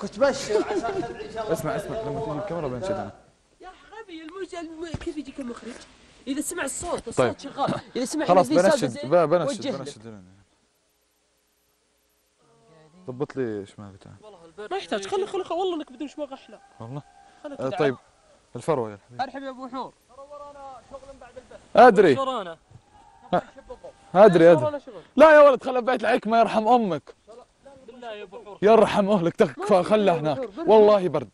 كنت بشر عشان اسمع اسمع لما تيجي الكاميرا بنشد أنا يا غبي الموج الم- كيف يجيك المخرج؟ إذا سمع الصوت الصوت طيب. شغال. إذا سمع خلاص بنشد بنشد. بنشد. ضبط لي شمال بتاعي ما يحتاج. خلي خلي خلي والله انك بدون شماغ أحلى. والله؟ آه طيب. الفروه يا حبيبي ارحب يا أبو حور. أدري؟ أدري أدري. لا يا ولد خلى بيت الحكمه يرحم أمك بالله يا ابو حور يرحم أهلك تكفى خله هناك. والله برد.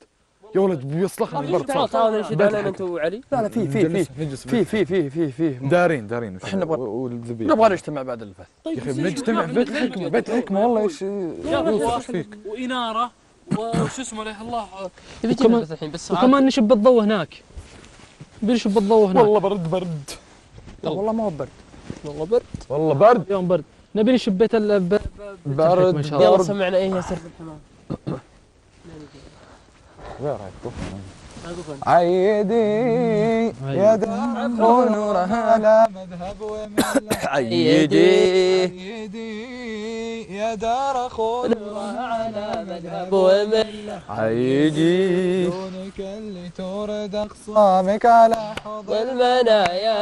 يا ولد بيصلخنا البرد تعال صار تعال علينا. أنت وعلي. لا لا في في في في في في في في دارين دارين. إحنا نبغى- والذبيح. نبغى نجتمع بعد البث طيب يا أخي بنجتمع؟ بيت الحكمه بيت الحكمه والله إيش يا إيش فيك؟ وإنارة وش اسمه له؟ الله. وكمان- تنفس الحين بس وكمان نشب الضوء هناك؟ بنشب الضوء هناك. والله برد برد. لا والله ما هو برد. والله برد. والله برد. اليوم برد. نبي نشب بيت برد ما شاء الله. يلا سمعنا إيه يا سر. الحمام عيدي. يا دار نورها على مذهب وملة. عيدي. عيدي يا دار نورها على مذهب ومن عيدي. دونك اللي تورد اخصامك على حضن والمنايا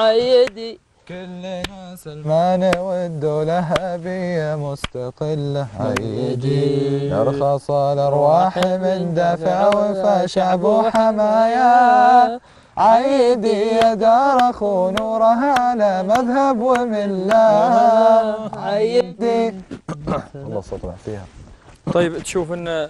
عيدي. كل ناس المانع والدولة هبية مستقلة عيدي يرخص الأرواح من دفع وفا شعب وحمايا عيدي يا دار أخو نورها على مذهب وملة عيدي والله صوت فيها. طيب تشوف إن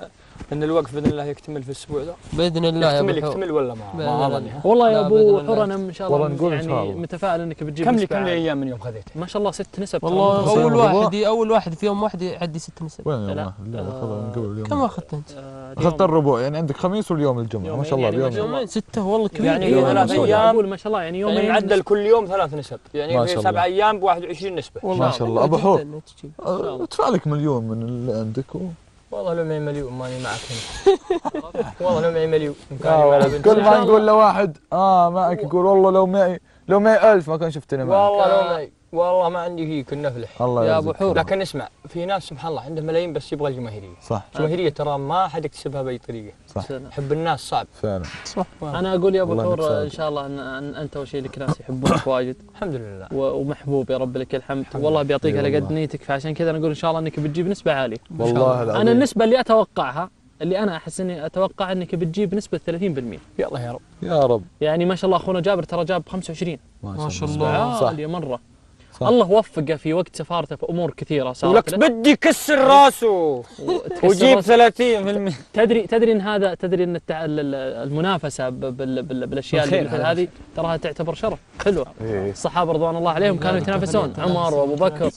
إن الوقف بإذن الله يكتمل في الأسبوع ذا بإذن الله يا يكتمل ابو يكتمل ولا ما ما. اظني؟ والله يا أبو. حور أنا إن شاء والله الله نقول يعني. متفائل إنك بتجيب كم لي كم لي. أيام من يوم خذيته ما شاء الله ست نسب والله. أول واحد أول واحد في يوم واحد يعدي ست نسب وين لا. يوم لا خذها من قبل اليوم كم أخذت أنت؟ آه، أخذت الربع يعني عندك خميس واليوم الجمعة ما شاء الله يعني اليوم. يومين ستة والله كبير يعني ثلاث. أقول ما شاء الله يعني يعني يومين معدل كل يوم ثلاث نسب يعني في. سبع أيام ب 21 نسبة ما شاء الله أبو حور. أه، أدفع لك مليون من اللي عندك و... والله لو معي مليون ماني معك هنا والله لو معي مليون. آه. كل ما نقول لواحد آه معك يقول والله لو معي لو معي ألف ما كان شفتني معك. والله. لو معي. والله ما عندي فيك النفلح الله يا أبو يرزقك. حور. لكن اسمع في ناس سبحان الله عنده ملايين بس يبغى الجماهيرية. صح. الجماهيرية ترى ما حد يكتسبها بأي طريقة. حب الناس صعب. فعلا. أنا أقول يا أبو حور. إن شاء الله ان, أن أنت أول شيء لك ناس يحبونك واجد. الحمد لله. ومحبوب يا رب لك الحمد. الحمد والله بيعطيك على قد. نيتك. فعشان كذا أنا أقول إن شاء الله إنك بتجيب نسبة عالية. والله العظيم. أنا النسبة اللي أتوقعها اللي أنا أحس إني أتوقع إنك بتجيب نسبة 30% يلا يا رب. يا رب. يعني ما شاء الله أخونا جابر ترى جاب 25 ما شاء الله. صح. عالية مرة. صح. الله وفقه في وقت سفارته في أمور كثيرة صارت ولك. بدي كسر راسه وتكسر وجيب راسه. 30% تدري تدري إن هذا تدري إن التع... ال- ال- المنافسة ب- بال... بال... بالأشياء اللي مثل. هذه تراها تعتبر شرف حلوة إيه. الصحابة رضوان الله عليهم كانوا يتنافسون عمر وأبو بكر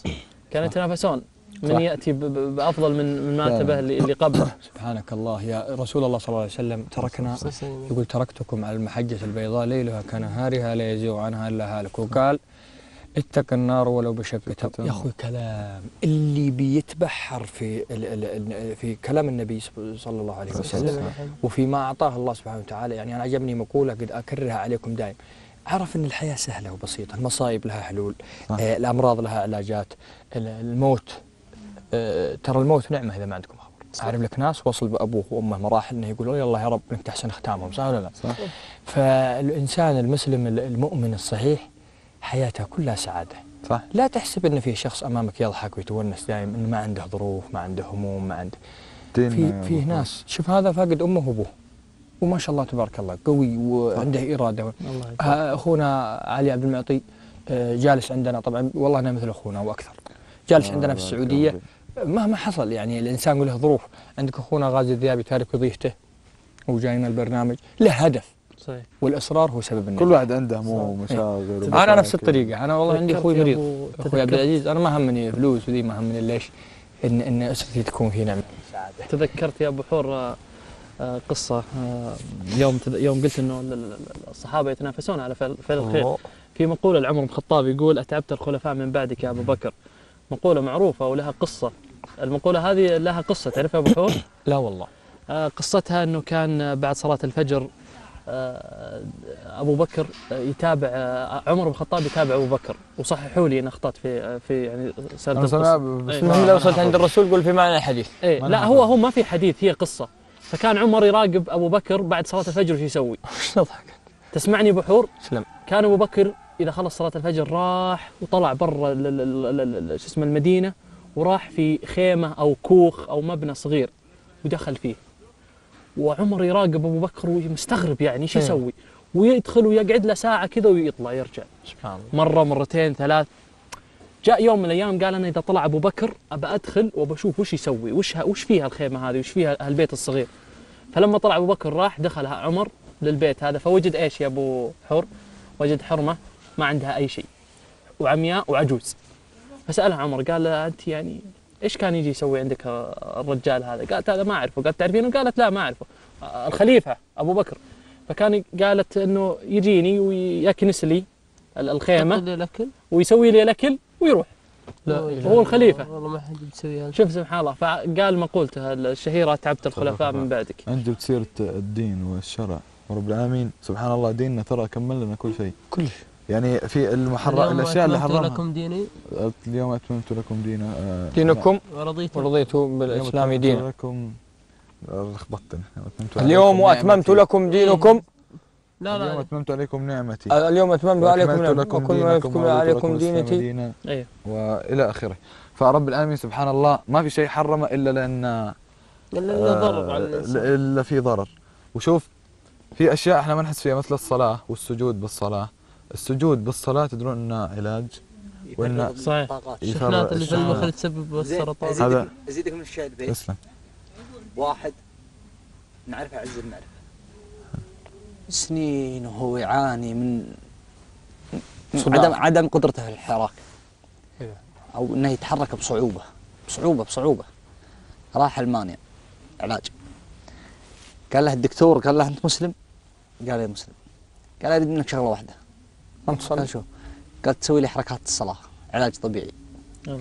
كانوا يتنافسون من. يأتي ب... ب... بأفضل من من فعلا. مرتبه اللي, اللي قبله سبحانك الله يا رسول الله صلى الله عليه وسلم تركنا يقول تركتكم على المحجة البيضاء ليلها كنهارها لا يزيغ عنها إلا هالك وقال اتق النار ولو بشق تمر يا أخوي كلام. اللي بيتبحر في في كلام النبي صلى الله عليه وسلم. وفيما أعطاه الله سبحانه وتعالى. يعني أنا عجبني مقولة قد أكررها عليكم دائم. عرف أن الحياة سهلة وبسيطة. المصايب لها حلول. صح. آه الأمراض لها علاجات. ال- الموت. آه ترى الموت نعمة إذا ما عندكم خبر. أعرف لك ناس وصل بأبوه وأمه مراحل أنه يقولوا يلا يا رب أنك تحسن ختامهم صح ولا لا؟ صح. فالإنسان المسلم المؤمن الصحيح حياته كلها سعادة. صح. لا تحسب أن في شخص أمامك يضحك ويتونس دائما أنه ما عنده ظروف ما عنده هموم ما عنده. في في ناس شوف هذا فاقد أمه وأبوه. وما شاء الله تبارك الله قوي وعنده إرادة. الله آه، أخونا علي عبد المعطي آه، جالس عندنا. طبعا والله أنا مثل أخونا وأكثر. جالس عندنا في السعودية. مهما حصل يعني الإنسان له ظروف. عندك أخونا غازي الذيابي تارك وظيفته وجاينا البرنامج. له هدف. صحيح. والإصرار هو سبب النجاح. كل واحد عنده هموم ومشاغل أنا نفس الطريقة. أنا والله عندي تذكرت أخوي مريض. أخوي عبد العزيز أنا ما همني فلوس وذي ما همني ليش؟ ان إن أسرتي تكون في نعمه سعاده تذكرت يا أبو حور آه، آه، قصة آه، يوم يوم قلت إنه ال- ال- ال- الصحابة يتنافسون على فعل الخير. في مقولة لعمر بن الخطاب يقول أتعبت الخلفاء من بعدك يا أبو بكر. مقولة معروفة ولها قصة. المقولة هذه لها قصة تعرفها يا أبو حور؟ لا والله. قصتها إنه كان بعد صلاة الفجر أبو بكر آه، يتابع آه، عمر بن الخطاب يتابع أبو بكر. وصححوا لي إن أخطأت في آه، في يعني سرد. بس إيه. ما- المهم لو وصلت عند الرسول قول في معنى الحديث. ما لا هو. هو ما في حديث هي قصة. فكان عمر يراقب أبو بكر بعد صلاة الفجر وش يسوي تسمعني ابو حور سلم. كان أبو بكر إذا خلص صلاة الفجر راح وطلع برا شو اسمه المدينة وراح في خيمة أو كوخ أو مبنى صغير ودخل فيه. وعمر يراقب أبو بكر ومستغرب يعني إيش إيه. يسوي؟ ويدخل ويقعد له ساعة كذا ويطلع يرجع. سبحان الله. مرة مرتين ثلاث. جاء يوم من الأيام قال أنا إذا طلع أبو بكر أبى أدخل وبشوف وش يسوي؟ وش وش فيها الخيمة هذه؟ وش فيها هالبيت الصغير؟ فلما طلع أبو بكر راح دخل عمر للبيت هذا فوجد إيش يا أبو حر؟ وجد حرمة ما عندها أي شيء. وعمياء وعجوز. فسالها عمر قال أنت يعني إيش كان يجي يسوي عندك الرجال هذا؟ قالت هذا ما أعرفه، قالت تعرفينه؟ قالت لا ما أعرفه. الخليفة أبو بكر. فكان قالت إنه يجيني ويكنس لي ال- الخيمة لي الأكل؟ ويسوي لي الأكل ويروح. لا هو الخليفة. والله ما حد بيسوي هذا. شوف سبحان الله. فقال مقولته الشهيرة تعبت الخلفاء من بعدك. انت بتصير الدين والشرع. ورب العالمين سبحان الله ديننا ترى كمل لنا كل شيء. كل يعني في المحرم اليوم الأشياء اللي حرمها. لكم ديني؟ اليوم أتممت لكم دينا آه، دينكم؟ ورضيت ورضيت اليوم بالاسلام دينا. لكم آه، لخبطتني أتممت اليوم واتممت. لكم دينكم؟ لا اليوم لا أتممت عليكم نعمتي. اليوم أتممت عليكم نعمتي. وكل ما ورضيت عليكم دينتي دينا. إيه وإلى آخره. فرب العالمين سبحان الله ما في شيء حرمه إلا لأن إلا ضرر على آه، الانسان إلا في ضرر. وشوف في أشياء إحنا ما نحس فيها مثل الصلاة والسجود بالصلاة. السجود بالصلاة تدرون انه علاج وإن صحيح. الشحنات اللي في المخ اللي تسبب السرطان. هذا- أزيدك من الشيء البيت اسلم واحد نعرفه عز المعرفة. سنين وهو يعاني من صداع. عدم عدم قدرته في الحراك. إيه. أو إنه يتحرك بصعوبة. بصعوبة بصعوبة. راح ألمانيا. علاج. قال له الدكتور قال له أنت مسلم؟ قال لي مسلم. قال أريد منك شغلة واحدة. انت قال صلي شو؟ قال تسوي لي حركات الصلاة علاج طبيعي. الله.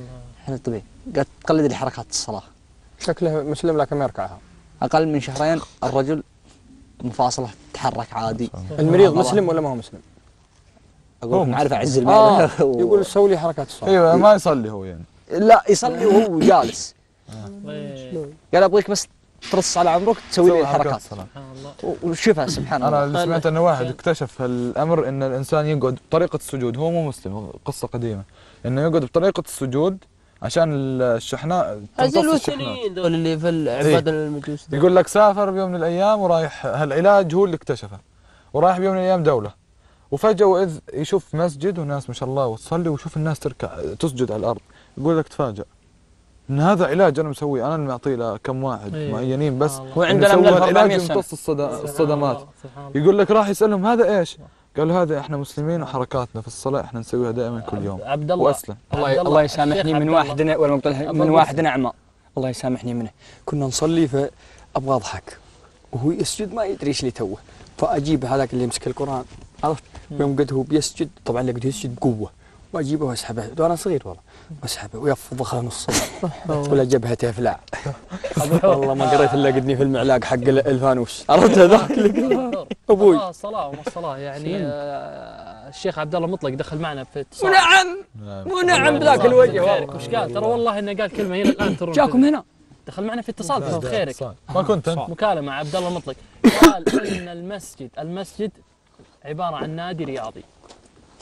علاج طبيعي. قال تقلد لي حركات الصلاة. شكله مسلم لكن ما يركعها. أقل من شهرين الرجل مفاصلة تتحرك عادي. المريض. مسلم ولا ما هو مسلم؟ أقول لك عارف اعز آه المعرفه يقول سوي لي حركات الصلاة. أيوه ما يصلي هو يعني. لا يصلي وهو جالس. إيه. قال أبغيك بس ترص على عمرك تسوي حركات الحركات. الصلاة. سبحان الله. وشوفها أنا الله. اللي سمعت أن واحد اكتشف هالامر أن الإنسان يقعد بطريقة السجود. هو مو مسلم قصة قديمة. أنه يقعد بطريقة السجود عشان الشحناء تمتص هذول الشحنات الوثنيين ذول اللي في العباد المجوس ذول. يقول لك سافر بيوم من الأيام ورايح هالعلاج هو اللي اكتشفه. ورايح بيوم من الأيام دولة. وفجأة وإذ يشوف مسجد وناس ما شاء الله وتصلي ويشوف الناس تركع تسجد على الأرض. يقول لك تفاجأ. إن هذا علاج أنا مسويه. أنا اللي معطيه لكم واحد إيه. معينين بس. هو عندنا من إنه سوى 1400 العلاج سنة. يمتص الصدا- الصدمات. يقول لك راح يسألهم هذا إيش؟ قالوا هذا إحنا مسلمين وحركاتنا في الصلاة إحنا نسويها دائما كل يوم. عبد الله واسلم الله عبد الله يسامحني من. واحد ولا من واحد نعمة. الله يسامحني منه. كنا نصلي فأبغى أضحك. وهو يسجد ما يدري إيش اللي توه. فأجيب هذاك اللي يمسك القرآن عرفت؟ يوم قد هو بيسجد طبعا لقيته يسجد بقوه واجيبه واسحبه. وأنا صغير والله. واسحبه ويفضخه نص ولا جبهته افلع والله ما قريت إلا قدني في المعلاق حق ال- الفانوس. عرفت هذاك؟ اللي قال أبوي. الصلاة صلاة وما الصلاة يعني آه الشيخ عبد الله مطلق دخل معنا في اتصال. ونعم! ونعم بذاك الوجه. والله وش قال؟ ترى والله إنه قال كلمة إلى الآن ترون جاكم هنا. دخل معنا في اتصال في خيرك ما كنت أنت. مكالمة مع عبد الله مطلق. قال إن المسجد المسجد عبارة عن نادي رياضي.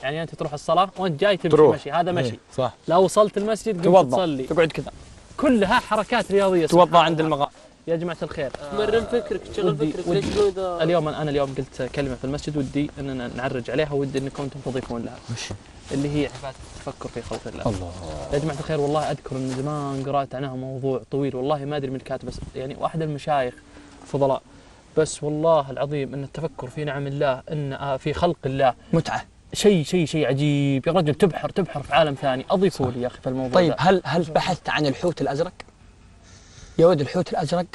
يعني أنت تروح الصلااه وأنت جاي تمشي تروح. مشي. هذا مشي. إيه، صح. لا وصلت المسجد قمت توضا تصلي. تقعد كذا. كلها حركات رياضية. توضا عند. المقام يا جماعة الخير. مرن فكرك شغل ودي- فكرك. ودي- ليش اذا اليوم أنا اليوم قلت كلمة في المسجد ودي إننا نعرج عليها ودي إنكم أنتم تضيفون لها اللي هي عبادة التفكر في خلق الله. الله. يا جماعة الخير والله أذكر إن زمان قرأت عنها موضوع طويل والله ما أدري من الكاتب بس يعني واحد المشايخ فضلاء. بس والله العظيم إن التفكر في نعم الله إن آه، في خلق الله. متعة. شيء شيء شيء عجيب. يا رجل تبحر تبحر في عالم ثاني. اضيفوا لي يا أخي في الموضوع طيب ده. هل هل بحثت عن الحوت الأزرق؟ يا ولد الحوت الأزرق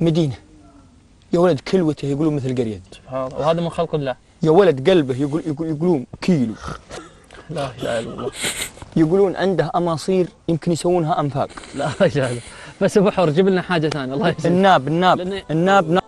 مدينة. يا ولد كلوته يقولون مثل قرية. سبحان الله. وهذا من خلق الله. يا ولد قلبه يقول يقول يقولون كيلو. لا إله إلا الله. يقولون عنده أماصير يمكن يسوونها أنفاق. لا إله إلا الله. بس ابو حور جيب لنا حاجة ثانية. الله يجزيك الناب الناب الناب